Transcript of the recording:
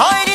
はい